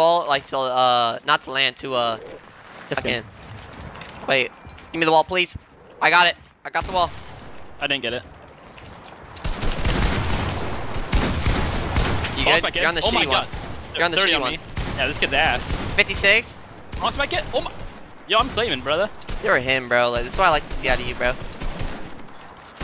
Ball like to uh not to land to uh to fucking. Wait, give me the wall, please. I got it. I got the wall. I didn't get it. You Boss good? my kid. You're on the oh my shitty god. one. You're on the 30 shitty on one. me. Yeah, this kid's ass. 56. Boss my kid. Oh my. Yo, I'm claiming, brother. You're him, bro. Like, this is what I like to see out of you, bro.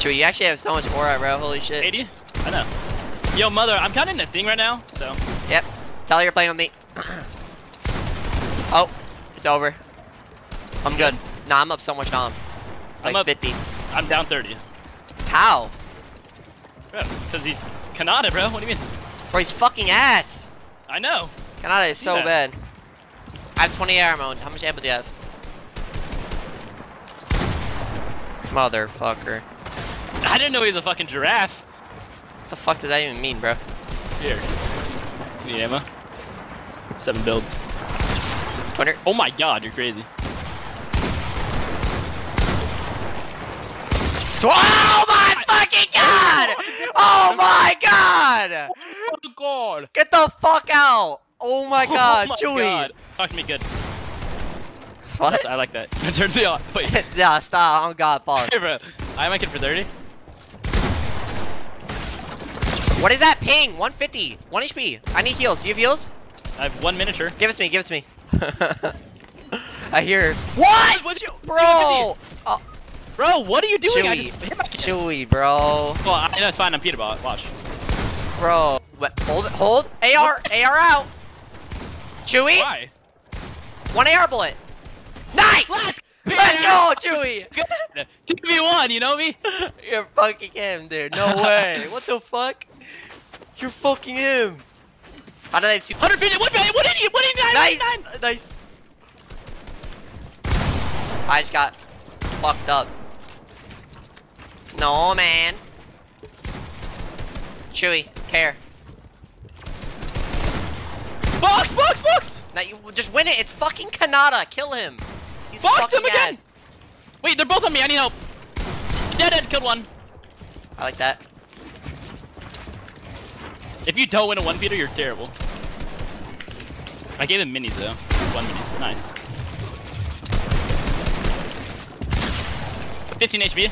True, you actually have so much aura, bro. Holy shit. 80? I know. Yo, mother, I'm kind of in a thing right now, so. Yep. Tell her you're playing with me. Oh, it's over. I'm good. Nah, I'm up so much now. I'm Like up- 50. I'm down 30. How? Because he's Kanata, bro. What do you mean? Bro, he's fucking ass. I know. Kanata is so Yeah. bad. I have 20 ammo. How much ammo do you have? Motherfucker. I didn't know he was a fucking giraffe. What the fuck does that even mean, bro? Here. Need ammo? Seven builds. 20. Oh my god, you're crazy. Oh my fucking god! Oh my god! Oh god. Get the fuck out! Oh my oh god, oh my Chewy! God. Talk me good. What? That's- I like that. It turns me on. Wait. yeah, stop. Oh god, pause. Hey, bro. I might get for 30. What is that ping? 150. 1 HP. I need heals. Do you have heals? I have one miniature. Give it to me. Give it to me. I hear. What? What's- Bro! Oh, Bro, what are you doing? I Chewy. just hit my kid. Chewy, bro. Well, I know it's fine. I'm PeterBot. Watch. Bro. What? Hold it. Hold. AR. AR out. Chewy. Why? One AR bullet. Nice! Let's, Let's go, Chewy! Good. Give me one. You know me? You're fucking him, dude. No way. what the fuck? You're fucking him. How did I two? 150. What? What idiot? What idiot? Nice! Nice. I just got fucked up. No, man. Chewy, care. Box, box, box. Now you just win it. It's fucking Kanata. Kill him. He's Box him again. ass. Wait, they're both on me. I need help. Dead, dead. Killed one. I like that. If you don't win a one beater, you're terrible. I gave him minis though. One mini. Nice. 15 HP.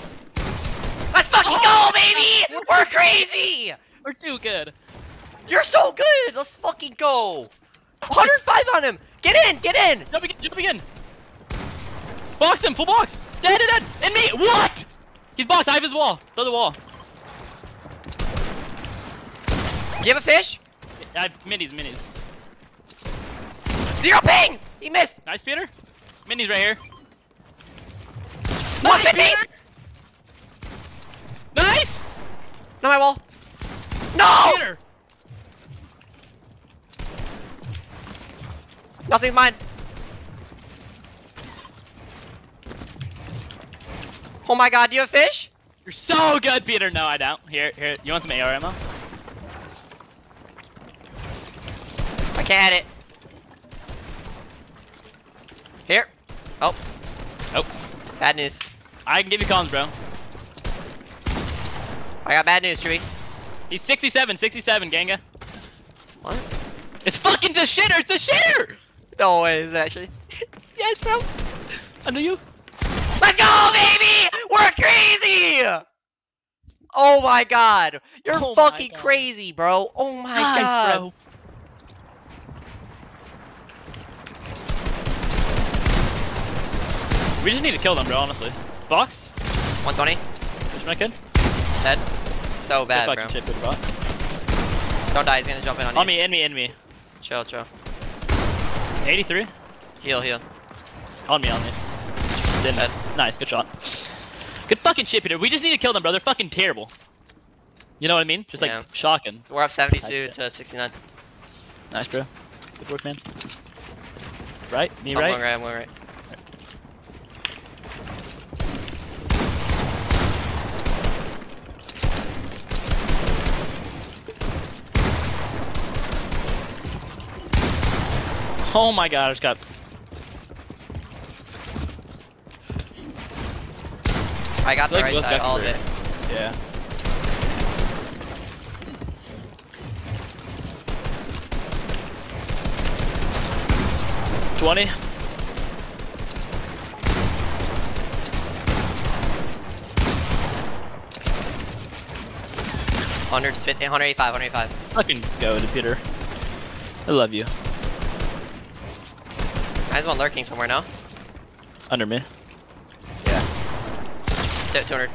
Let's fucking go, oh. baby! We're crazy! We're too good. You're so good! Let's fucking go! 105 on him! Get in! Get in! Jump again, jump again. Box him, full box. Dead, dead, dead. And me. What? He's boxed. I have his wall. Throw the wall. Do you have a fish? I have minis, minis. Zero ping! He missed! Nice, Peter. Minis right here. 150! Peter. Nice. Not my wall. No! Peter. Nothing's mine. Oh my god, do you have fish? You're so good, Peter. No, I don't. Here, here. You want some AR ammo? I can't it. Here. Oh, Oh. bad news. I can give you cons, bro. I got bad news, Tree. He's 67, 67, Ganga. What? It's fucking the shitter. It's the shitter. No way, is actually? Yes, bro. Under you. Let's go, baby! We're crazy! Oh my god. You're Oh fucking God. crazy, bro. Oh my nice, god. bro. We just need to kill them, bro. Honestly. Box. 120. Push my kid. Dead. So bad, bro. shit. Don't die, he's gonna jump in on you. On me, in me, in me. Chill, chill. 83. Heal, heal. On me, on me. Didn't. Dead. Nice, good shot. Good fucking shit, Peter. We just need to kill them, bro. They're fucking terrible. You know what I mean? Just like Yeah. shocking. We're up 72 to 69. Nice, bro. Good work, man. Right? Me I'm right? going right, I'm going right. Oh my god, I just got. I got the Like, right side, all of it. Yeah. 20. Hundred fifty, 185, 185. Fucking go to Peter. I love you. There's one lurking somewhere, now. Under me. Two- 200.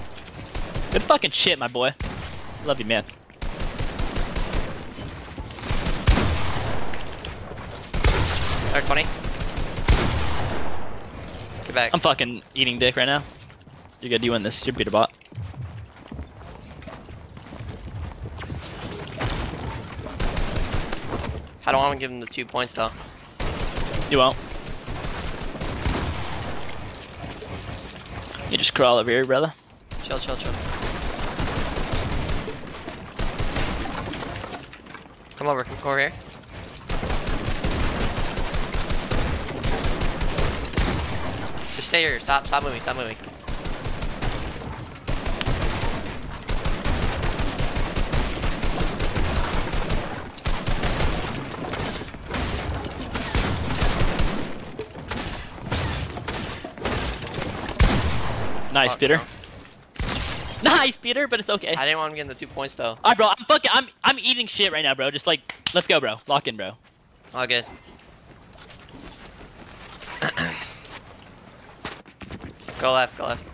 Good fucking shit, my boy. Love you, man. Another 20. Get back. I'm fucking eating dick right now. You're good. You win this. You're PeterBot. I don't want to give him the two points though. You won't. You just crawl over here, brother. Chill, chill, chill. Come over, come over here. Just stay here. Stop, stop moving, stop moving. Nice, Fuck, Peter. bro. Nice, Peter, but it's okay. I didn't want him getting the two points though. Alright, bro. I'm fucking. I'm. I'm eating shit right now, bro. Just like, let's go, bro. Lock in, bro. All good. go left, go left.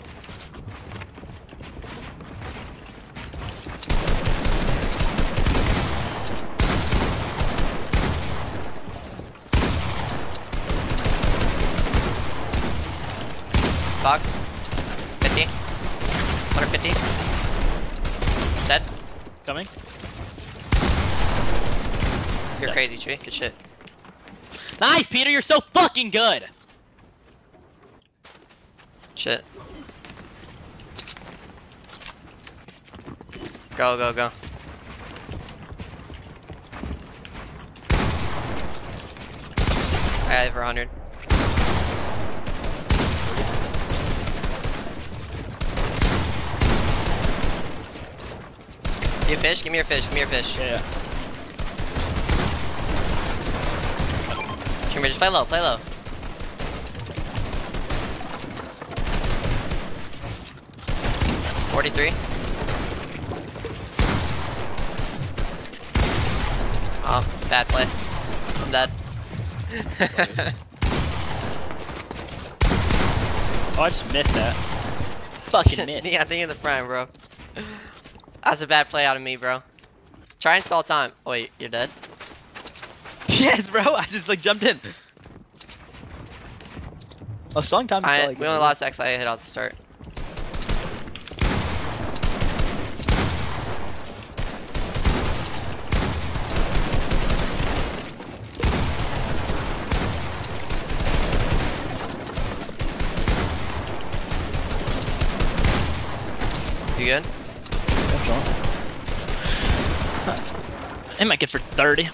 Box. 50. 150. Dead. Coming. You're crazy, tree. Good shit. Nice, Peter. You're so fucking good. Shit. Go, go, go. I for 100. You fish? Give me your fish. Give me your fish. Yeah, yeah. Come here, just play low, play low. Forty-three. Oh, bad play. I'm dead. Oh, I just missed that. Fucking missed. yeah, I think in the front, bro. That's a bad play out of me, bro. Try and stall time. Oh, wait, you're dead? yes, bro. I just like jumped in. Oh, song time. is I, probably we only lost X I hit out the start. You good? Yeah, John. It for 30.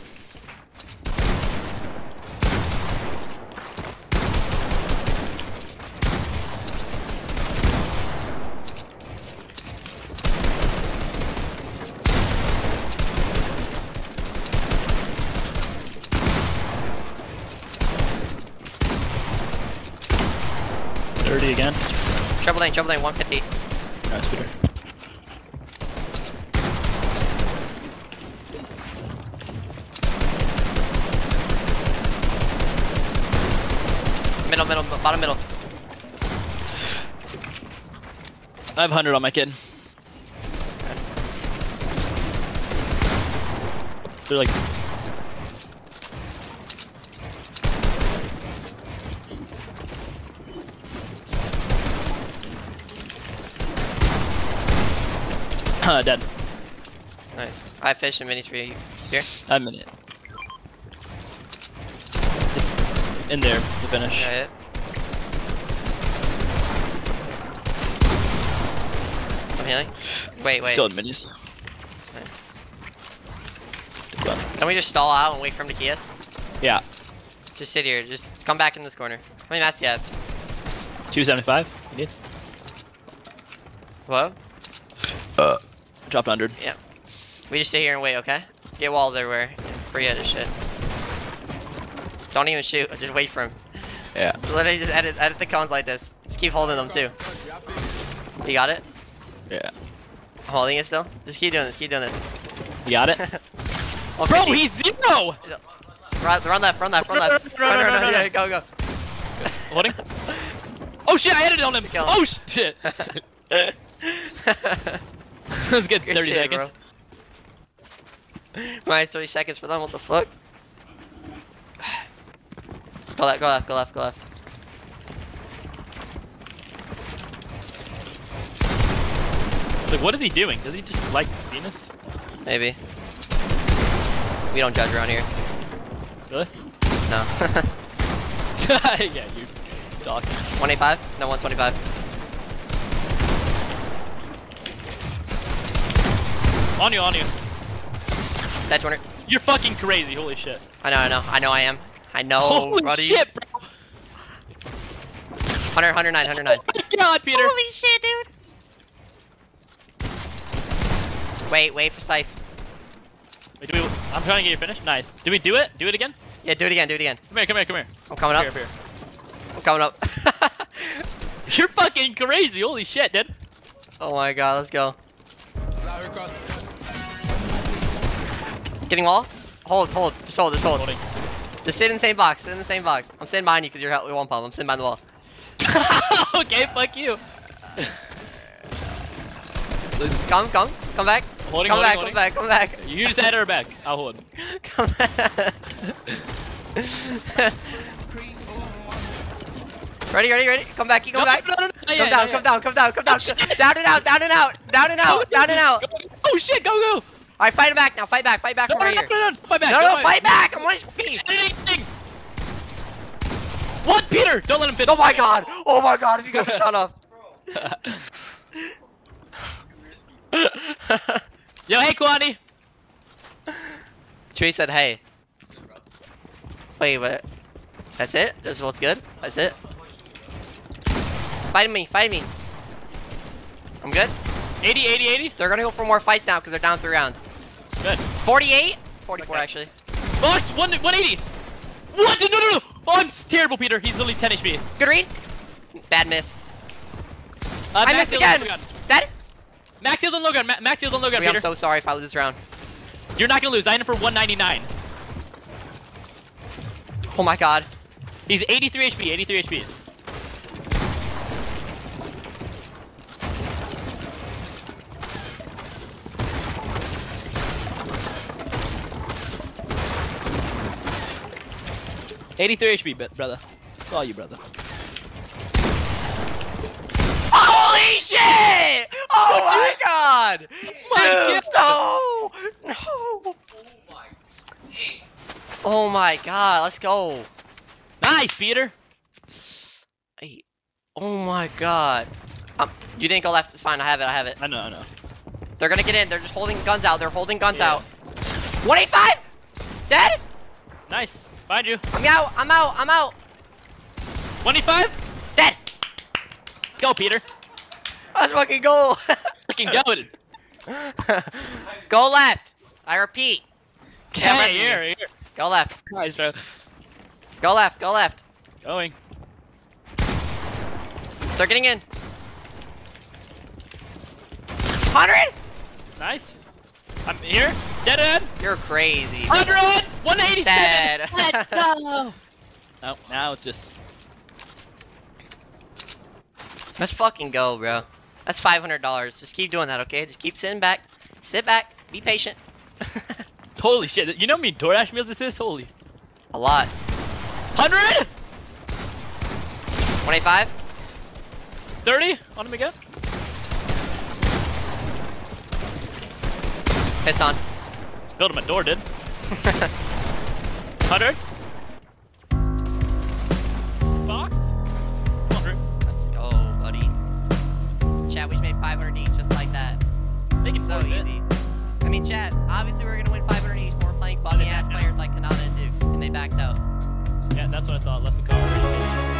Thirty again. Triple lane, triple lane, 150. Nice, Peter. Bottom middle. I have 100 on my kid. They're like. Uh, dead. Nice. I have fish and minis for you. Here? I'm in it. It's in there to finish. Got it. I'm healing. Wait, wait. Still had minis. Nice. Can we just stall out and wait for him to key us? Yeah, Just sit here. Just come back in this corner. How many mats do you have? 275. You need? Whoa? Uh. Dropped 100. Yeah. We just sit here and wait, okay? Get walls everywhere. Free edit shit. Don't even shoot. Just wait for him. Yeah. Literally just edit edit the cones like this. Just keep holding them too. You got it? Yeah. I'm holding it still? Just keep doing this, keep doing this. You got it? Oh, Bro, 50. he's zero! Run, run left, run left, run Run, left. run, run, Run, run, run, run, run, run. go, go. Holding? Oh shit, I edited on him! Kill him. Oh shit! Let's get Good 30 shit, seconds. bro. Minus 30 seconds for them, what the fuck? Go left, go left, go left, go left. Like, what is he doing? Does he just like Venus? Maybe. We don't judge around here. Really? No. yeah, you dog. 185? No, 125. On you, on you. That's 200. You're fucking crazy, holy shit. I know, I know, I know I am. I know, holy buddy. shit, bro! 100, 109, 109. Oh my god, Peter! Holy shit, dude! Wait, wait for Scythe. Wait, do we, I'm trying to get you finished. Nice. Do we do it? Do it again? Yeah, do it again, do it again. Come here, come here, come here. I'm coming up. Here, here. I'm coming up. You're fucking crazy, holy shit, dude. oh my god, let's go. Getting wall? Hold, hold, just hold, just hold. Holding. Just sit in the same box, sit in the same box. I'm sitting behind you because you're hel- one pump. I'm sitting behind the wall. okay, fuck you. Come, come, come back. Holding, come holding, back, holding. come back, come back. You just had her back. I'll hold. Come back. ready, ready, ready. Come back, you come No, back. no, no, no, Come yet, down, not come yet. down, come down, come down. Oh, shit. Down and out, down and out, down and out, oh, down and out. Oh shit, go, go. Alright, fight him back now. Fight back, fight back No, from no, right no, here. no, no, fight back. No, go no, fight back. I'm one HP. Anything. What, Peter? Don't let him finish. Oh my god. Oh my god, if you got a shot off. Yo, hey, Kwani. Tree said, hey. Wait, what? That's it? Just what's good? That's it? Fight me, fight me. I'm good? 80, 80, 80. They're gonna go for more fights now because they're down three rounds. Good. 48? 44 Okay. actually. Box, one, 180. What? No, no, no. Oh, I'm terrible, Peter. He's only 10 HP. Good read. Bad miss. Uh, I missed again. Dead? Max heals on low gun. Ma- Max heals on low gun, Tree, I'm so sorry if I lose this round. You're not gonna lose. I hit him for 199. Oh my god. He's 83 HP. 83 HP. Eighty-three HP, brother. It's all you, brother. Holy shit! Oh my god! My no! No! Oh my god, let's go. Nice, Peter. Hey, Oh my god. Um, you didn't go left, it's fine, I have it, I have it. I know, I know. They're gonna get in, they're just holding guns out, they're holding guns Yeah. out. 185! Dead? Nice. Find you. I'm out, I'm out, I'm out. 25. Dead! Let's go, Peter. Let's fucking go! Fucking go. go left! I repeat. I'm Hey, here, here. Go left. Nice, bro. Go left, go left. Going. They're getting in. 100? Nice. I'm here. Dead end. You're crazy. bro. 100. 187. Dead. Let's go. Oh, now it's just. Let's fucking go, bro. That's $500. Just keep doing that, okay? Just keep sitting back. Sit back. Be patient. Holy shit. You know how many DoorDash meals this is? Holy. A lot. 100. 25? 30. On him again. Pissed on. Build him a door, dude. 100. Chat, we just made 500 each, just like that. Make it So easy. I mean, chat, obviously we're gonna win 500 each, but we're playing bummy ass players like Kanata and Dukes, and they backed out. Yeah, that's what I thought. Left the car.